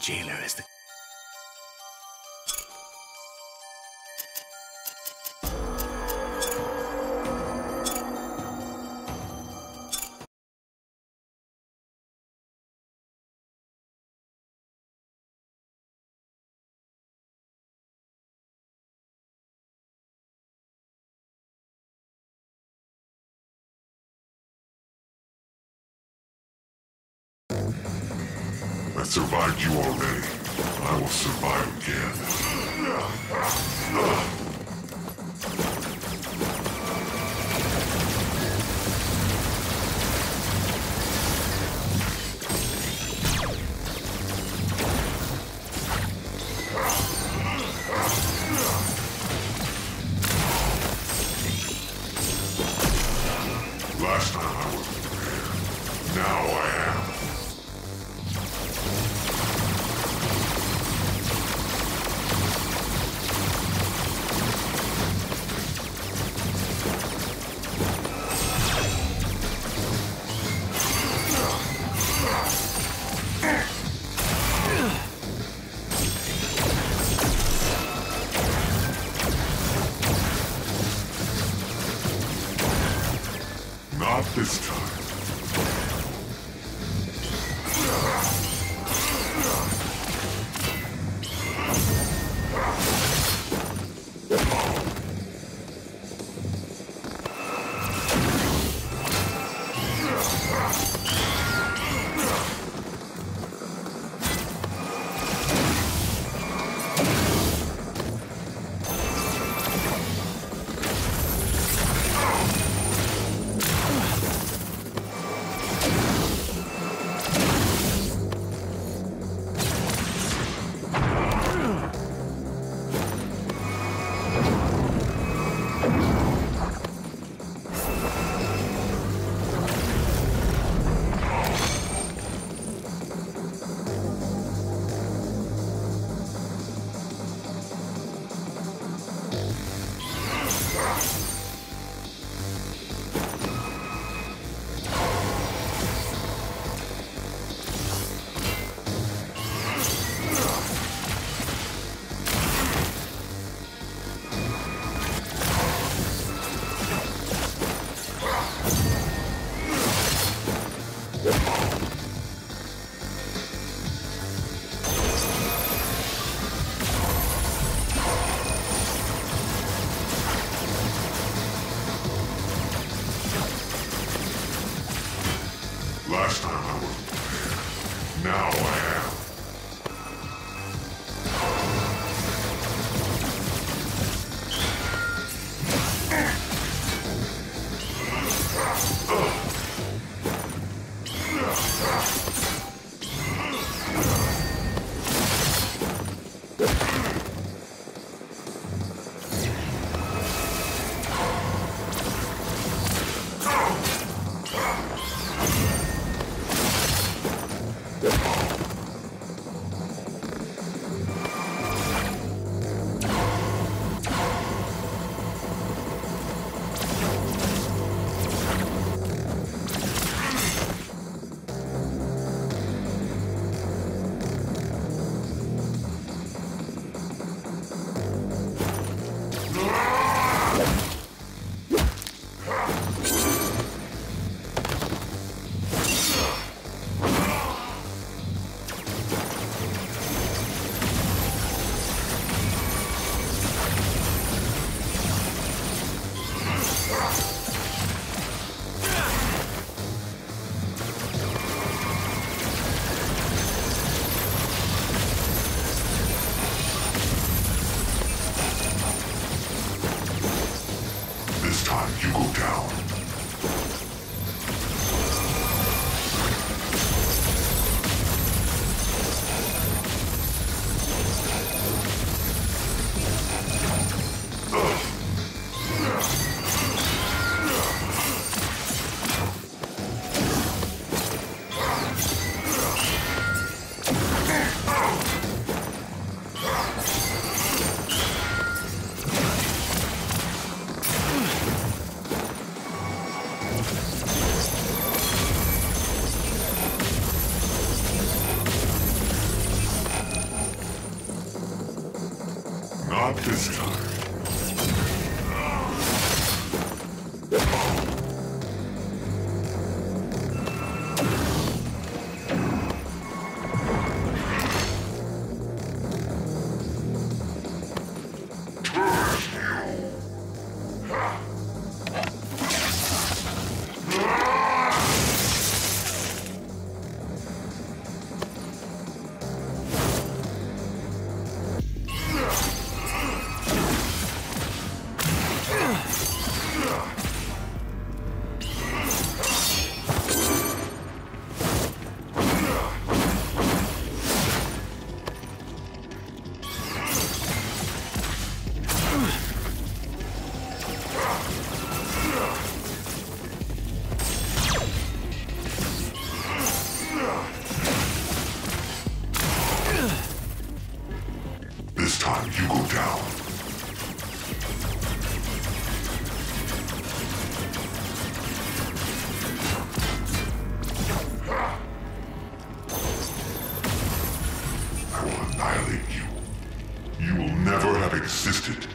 Jailer is the. Survived you already. I will survive again. This time. Last time I was. Now I Not this time. You go down. I will annihilate you. You will never have existed.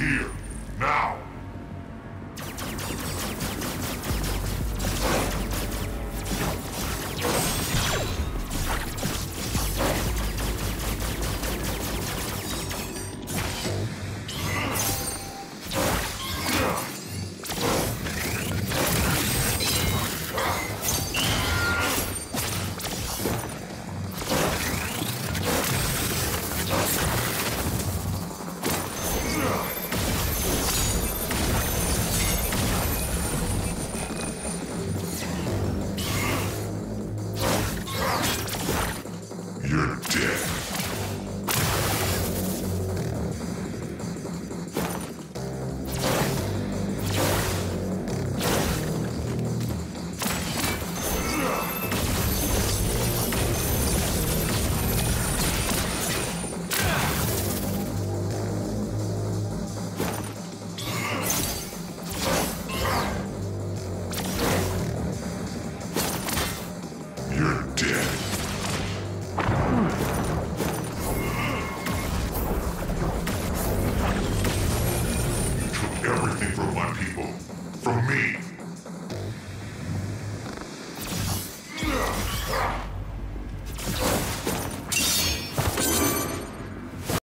Here, now. Ooh.